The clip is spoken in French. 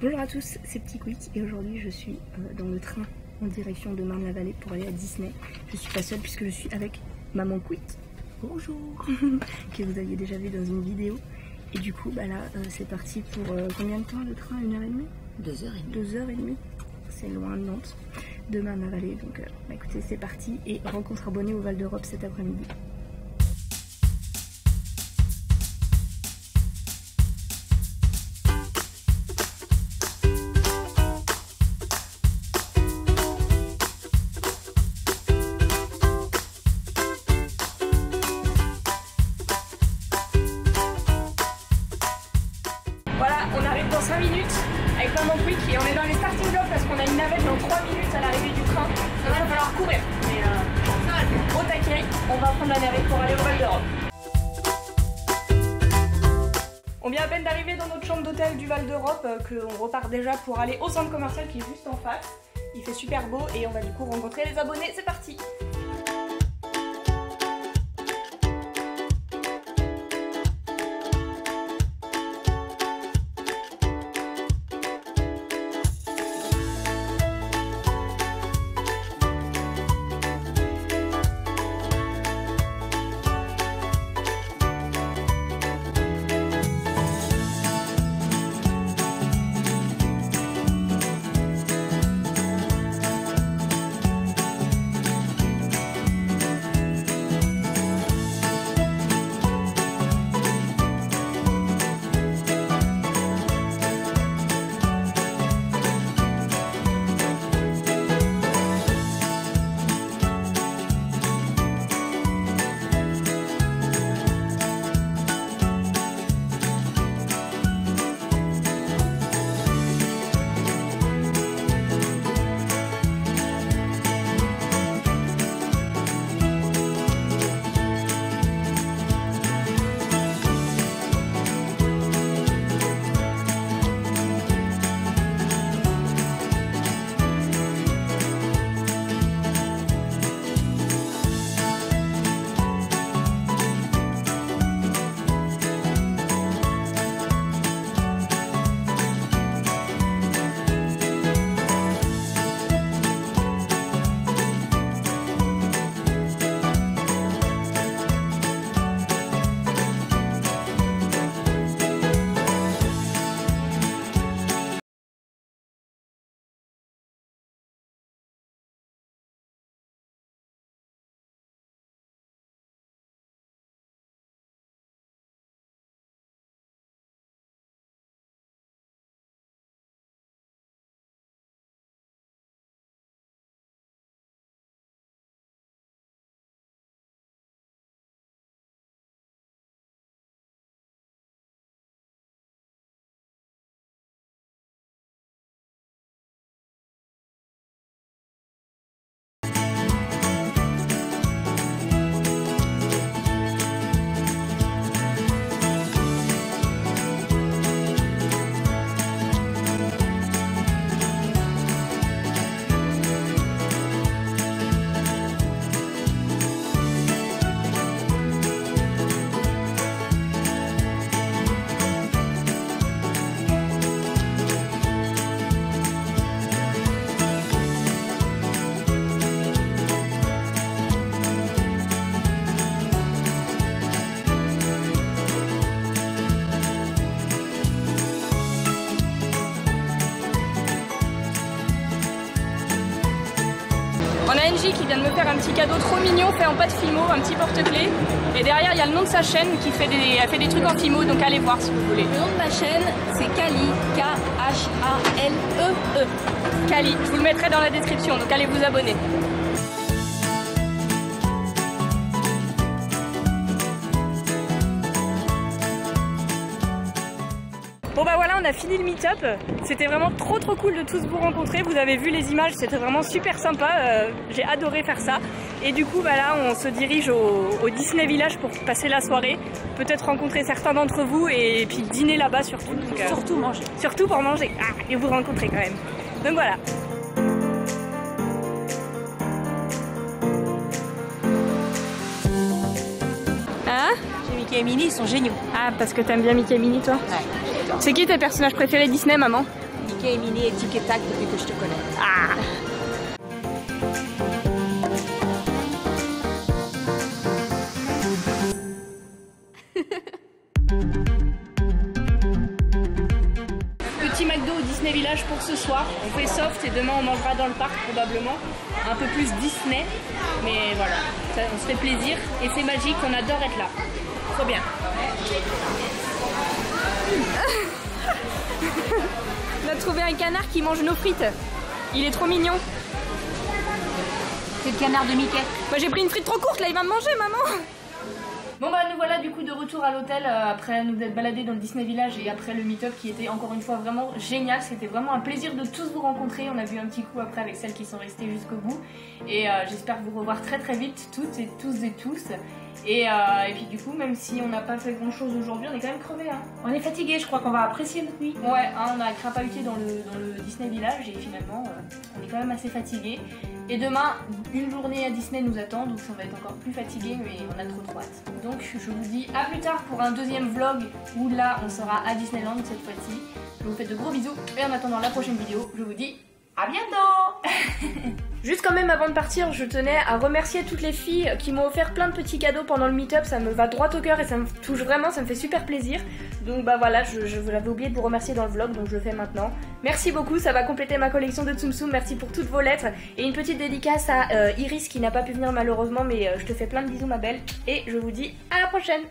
Bonjour à tous, c'est Petit Quick et aujourd'hui je suis euh, dans le train en direction de Marne-la-Vallée pour aller à Disney. Je suis pas seule puisque je suis avec Maman Quick. Bonjour Que vous aviez déjà vu dans une vidéo. Et du coup, bah là, euh, c'est parti pour euh, combien de temps le train? Une heure et demie? Deux heures et demie. Deux heures et demie C'est loin de Nantes, de Marne-la-Vallée. Donc euh, bah, écoutez, c'est parti et rencontre abonnée au Val d'Europe cet après-midi. 5 minutes avec Maman Quick et on est dans les starting blocks parce qu'on a une navette dans 3 minutes à l'arrivée du train. Donc il va falloir courir. Mais euh, au taquet, on va prendre la navette pour aller au Val d'Europe. On vient à peine d'arriver dans notre chambre d'hôtel du Val d'Europe, euh, qu'on repart déjà pour aller au centre commercial qui est juste en face. Il fait super beau et on va du coup rencontrer les abonnés. C'est parti On a NJ qui vient de me faire un petit cadeau trop mignon fait en pâte Fimo, un petit porte-clés. Et derrière, il y a le nom de sa chaîne qui fait des, elle fait des trucs en Fimo, donc allez voir si vous voulez. Le nom de ma chaîne, c'est Kali, K-H-A-L-E-E. Kali, je vous le mettrai dans la description, donc allez vous abonner. Bon bah voilà, on a fini le meet-up. C'était vraiment trop trop cool de tous vous rencontrer. Vous avez vu les images, c'était vraiment super sympa. Euh, J'ai adoré faire ça. Et du coup, bah là, on se dirige au, au Disney Village pour passer la soirée. Peut-être rencontrer certains d'entre vous et puis dîner là-bas surtout. Donc, euh, Surtout manger. surtout pour manger Ah, et vous rencontrer quand même. Donc voilà. Mickey et Minnie, ils sont géniaux. Ah, parce que t'aimes bien Mickey et Minnie, toi C'est qui tes personnages préférés Disney, maman Mickey et Minnie et Tic et Tac depuis que je te connais. Ah Petit McDo au Disney Village pour ce soir. On fait soft et demain on mangera dans le parc probablement. Un peu plus Disney. Mais voilà, ça, on se fait plaisir et c'est magique, on adore être là. Trop bien. on a trouvé un canard qui mange nos frites. Il est trop mignon. C'est le canard de Mickey. Moi j'ai pris une frite trop courte là, il va me manger maman Bon bah nous voilà du coup de retour à l'hôtel euh, après nous être baladés dans le Disney Village et après le meet-up qui était encore une fois vraiment génial. C'était vraiment un plaisir de tous vous rencontrer. On a vu un petit coup après avec celles qui sont restées jusqu'au bout. Et euh, j'espère vous revoir très très vite toutes et tous et tous. Et, euh, et puis du coup même si on n'a pas fait grand chose aujourd'hui on est quand même crevé hein. On est fatigué, je crois qu'on va apprécier notre nuit. Ouais, hein, on a crapahuté dans le, dans le Disney Village et finalement euh, on est quand même assez fatigué. Et demain, une journée à Disney nous attend, donc on va être encore plus fatigué, mais on a trop trop hâte. Donc je vous dis à plus tard pour un deuxième vlog où là on sera à Disneyland cette fois-ci. Je vous fais de gros bisous et en attendant la prochaine vidéo, je vous dis à bientôt Juste quand même avant de partir, je tenais à remercier toutes les filles qui m'ont offert plein de petits cadeaux pendant le meet-up, ça me va droit au cœur et ça me touche vraiment, ça me fait super plaisir. Donc bah voilà, je, vous l'avais oublié de vous remercier dans le vlog, donc je le fais maintenant. Merci beaucoup, ça va compléter ma collection de Tsumtsum, merci pour toutes vos lettres. Et une petite dédicace à euh, Iris qui n'a pas pu venir malheureusement, mais euh, je te fais plein de bisous ma belle, et je vous dis à la prochaine